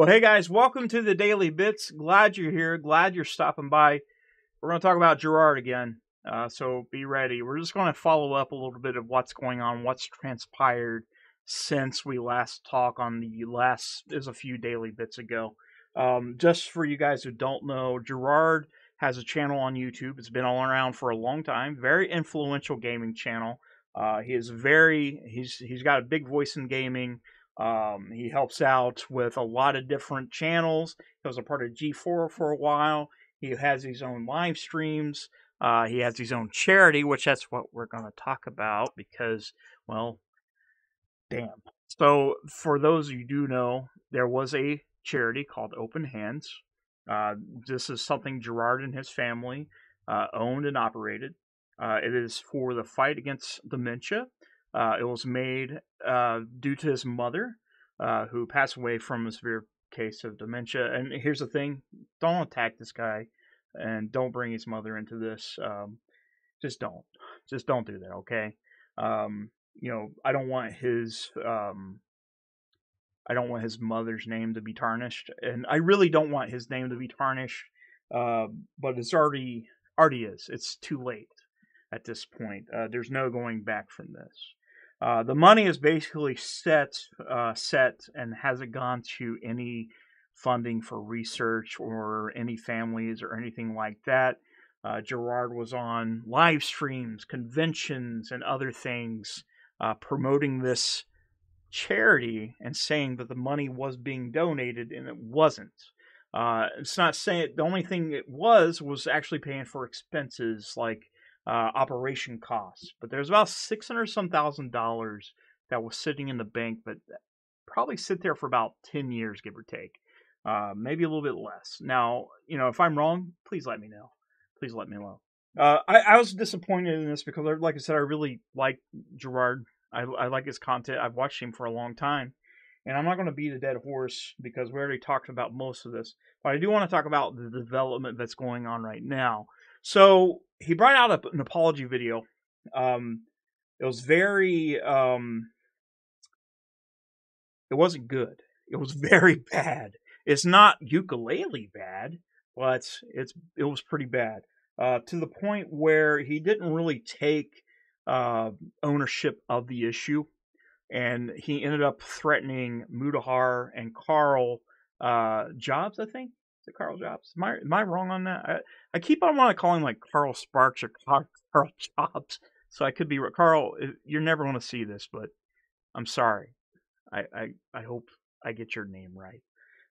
Well, hey guys, welcome to the Daily Bits. Glad you're here. Glad you're stopping by. We're going to talk about Jirard again, uh, so be ready. We're just going to follow up a little bit of what's going on, what's transpired since we last talked on the last, is a few Daily Bits ago. Um, just for you guys who don't know, Jirard has a channel on YouTube. It's been all around for a long time. Very influential gaming channel. Uh, he is very he's he's got a big voice in gaming. Um, he helps out with a lot of different channels. He was a part of G4 for a while. He has his own live streams. Uh, he has his own charity, which that's what we're going to talk about because, well, damn. So, for those you do know, there was a charity called Open Hands. Uh, this is something Jirard and his family uh, owned and operated. Uh, it is for the fight against dementia uh, it was made uh, due to his mother, uh, who passed away from a severe case of dementia. And here's the thing: don't attack this guy, and don't bring his mother into this. Um, just don't, just don't do that. Okay. Um, you know, I don't want his. Um, I don't want his mother's name to be tarnished, and I really don't want his name to be tarnished. Uh, but it's already already is. It's too late at this point. Uh, there's no going back from this. Uh, the money is basically set, uh, set, and hasn't gone to any funding for research or any families or anything like that. Uh, Gerard was on live streams, conventions, and other things uh, promoting this charity and saying that the money was being donated, and it wasn't. Uh, it's not saying the only thing it was was actually paying for expenses like uh, operation costs. But there's about six hundred some thousand dollars that was sitting in the bank, but probably sit there for about ten years, give or take, uh, maybe a little bit less. Now, you know, if I'm wrong, please let me know. Please let me know. Uh, I, I, was disappointed in this because, like I said, I really like Jirard. I, I like his content. I've watched him for a long time. And I'm not going to beat a dead horse because we already talked about most of this. But I do want to talk about the development that's going on right now. So he brought out a, an apology video. Um, it was very, um, it wasn't good. It was very bad. It's not ukulele bad, but it's it was pretty bad uh, to the point where he didn't really take uh, ownership of the issue, and he ended up threatening Mutahar and Karl uh, Jobs. I think it Karl Jobs? Am I am I wrong on that? I, I keep on wanting to call him like Carl Sparks or Karl, Karl Jobs, so I could be Carl. You're never going to see this, but I'm sorry. I, I I hope I get your name right.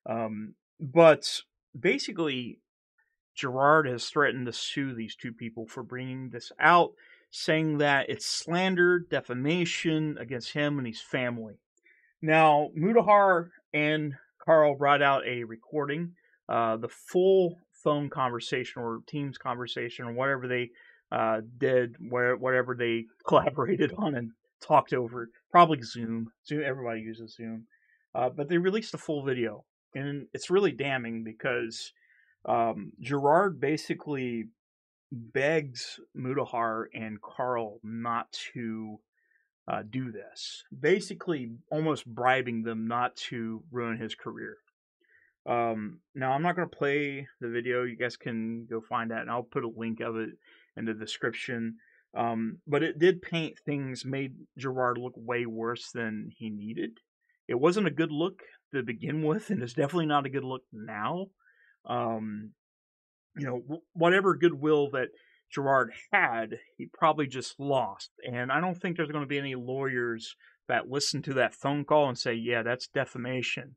Um, but basically, Jirard has threatened to sue these two people for bringing this out, saying that it's slander, defamation against him and his family. Now, Mutahar and Karl brought out a recording uh, the full phone conversation or Teams conversation or whatever they uh, did, where whatever they collaborated on and talked over. Probably Zoom. Zoom. Everybody uses Zoom, uh, but they released a full video, and it's really damning because um, Jirard basically begs Mutahar and Karl not to uh, do this, basically almost bribing them not to ruin his career. Um, now I'm not going to play the video. You guys can go find that, and I'll put a link of it in the description. Um, but it did paint things, made Jirard look way worse than he needed. It wasn't a good look to begin with, and it's definitely not a good look now. Um, you know, whatever goodwill that Jirard had, he probably just lost. And I don't think there's going to be any lawyers that listen to that phone call and say, yeah, that's defamation.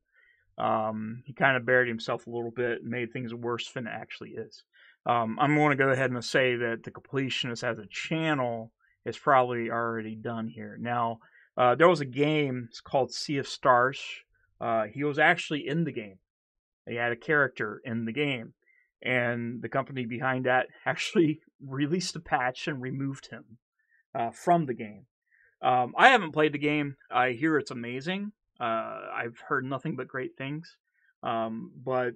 Um, he kind of buried himself a little bit and made things worse than it actually is. Um, I'm going to go ahead and say that the completionist as a channel is probably already done here. Now, uh, there was a game it's called Sea of Stars. Uh, he was actually in the game. He had a character in the game, and the company behind that actually released a patch and removed him uh, from the game. Um, I haven't played the game. I hear it's amazing. Uh, I've heard nothing but great things. Um, but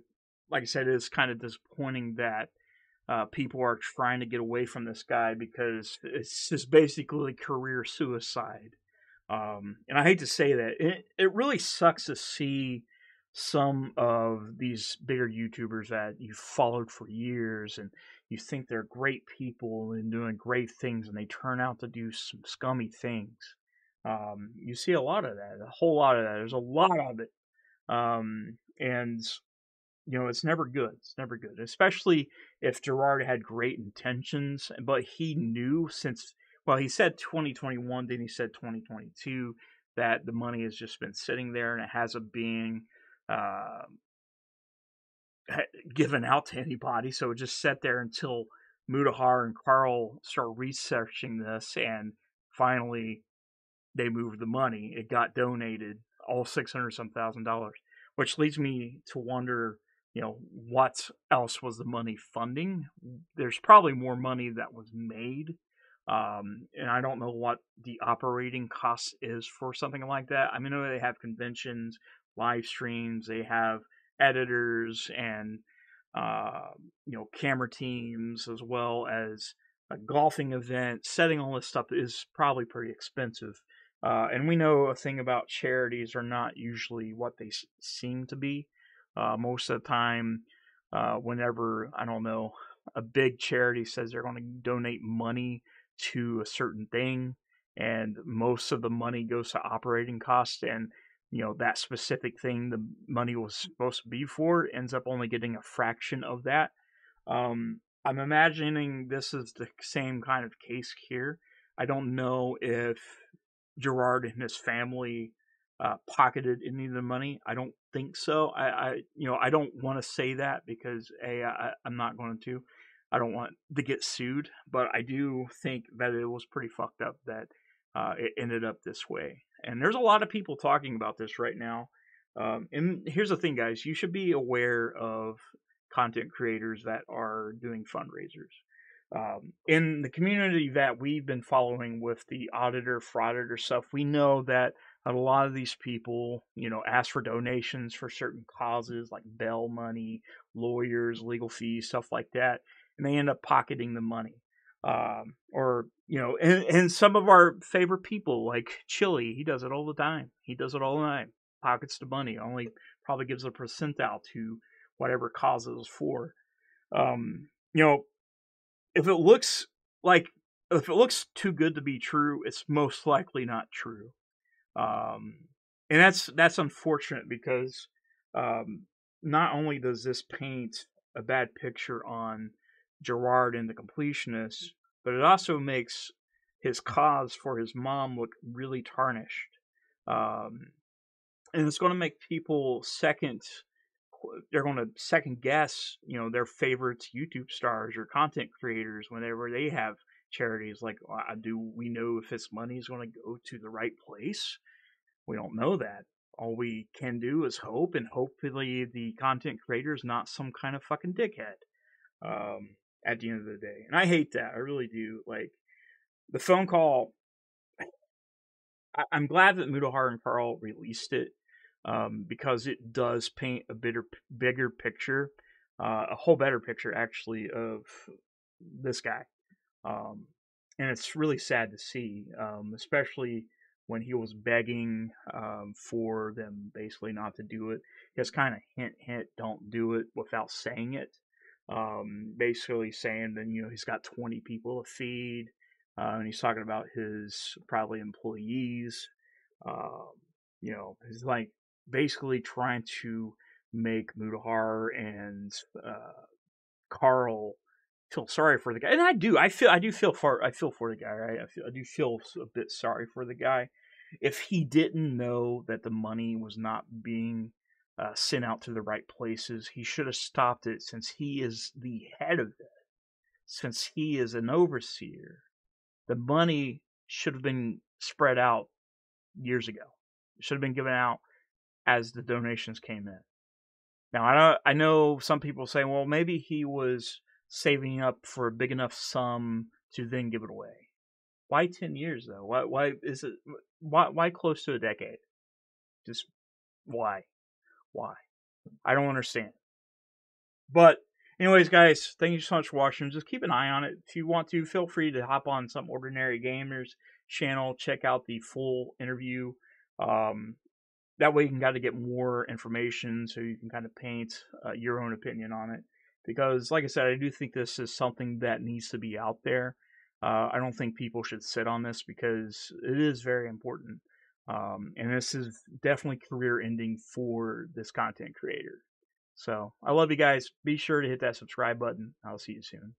like I said, it's kind of disappointing that uh, people are trying to get away from this guy because it's just basically career suicide. Um, and I hate to say that it, it really sucks to see some of these bigger YouTubers that you've followed for years and you think they're great people and doing great things and they turn out to do some scummy things. Um, you see a lot of that, a whole lot of that. There's a lot of it. Um, and, you know, it's never good. It's never good, especially if Jirard had great intentions, but he knew since, well, he said 2021, then he said 2022 that the money has just been sitting there and it hasn't been uh, given out to anybody. So it just sat there until Mutahar and Karl started researching this, and finally they moved the money. It got donated, all six hundred some thousand dollars, which leads me to wonder, you know, what else was the money funding? There's probably more money that was made. Um, and I don't know what the operating cost is for something like that. I mean, I know they have conventions, live streams, they have editors and uh, you know camera teams as well as a golfing event. Setting all this stuff is probably pretty expensive. Uh, and we know a thing about charities are not usually what they s- seem to be. Uh, most of the time, uh, whenever, I don't know, a big charity says they're going to donate money to a certain thing, and most of the money goes to operating costs, and you know that specific thing the money was supposed to be for ends up only getting a fraction of that um, i'm imagining this is the same kind of case here i don't know if jirard and his family uh, pocketed any of the money i don't think so i, I you know i don't want to say that because a I, i'm not going to i don't want to get sued but i do think that it was pretty fucked up that uh, it ended up this way and there's a lot of people talking about this right now. Um, and here's the thing, guys: you should be aware of content creators that are doing fundraisers. Um, in the community that we've been following with the auditor, frauditor stuff, we know that a lot of these people, you know, ask for donations for certain causes like bail money, lawyers, legal fees, stuff like that, and they end up pocketing the money um, or you know, and, and some of our favorite people like Chili, he does it all the time. He does it all the time. Pockets the money, only probably gives a percentile to whatever cause it was for. Um, you know, if it looks like if it looks too good to be true, it's most likely not true. Um, and that's that's unfortunate because um, not only does this paint a bad picture on Jirard and the completionist, but it also makes his cause for his mom look really tarnished. Um, and it's going to make people second they're going to second guess you know their favorites youtube stars or content creators whenever they have charities like do we know if this money is going to go to the right place we don't know that all we can do is hope and hopefully the content creator is not some kind of fucking dickhead um, at the end of the day. And I hate that. I really do. Like the phone call. I, am glad that Mutahar and Karl released it um, because it does paint a bitter, bigger picture, uh, a whole better picture actually of this guy. Um, and it's really sad to see, um, especially when he was begging um, for them basically not to do it. Just kind of hint, hint, don't do it without saying it um, basically saying that you know he's got 20 people to feed, uh, and he's talking about his probably employees. Uh, you know, he's like basically trying to make Mutahar and uh, Karl feel sorry for the guy, and I do. I feel I do feel for I feel for the guy. Right? I feel I do feel a bit sorry for the guy. If he didn't know that the money was not being uh, sent out to the right places. He should have stopped it since he is the head of it, since he is an overseer. The money should have been spread out years ago. It should have been given out as the donations came in. Now I know, I know some people say, well, maybe he was saving up for a big enough sum to then give it away. Why ten years though? Why why is it why why close to a decade? Just why? Why? I don't understand. But, anyways, guys, thank you so much for watching. Just keep an eye on it. If you want to, feel free to hop on SomeOrdinaryGamers channel, check out the full interview. Um, that way you can kind of get more information so you can kind of paint uh, your own opinion on it. Because, like I said, I do think this is something that needs to be out there. Uh, I don't think people should sit on this because it is very important. Um, and this is definitely career ending for this content creator. So I love you guys. Be sure to hit that subscribe button. I'll see you soon.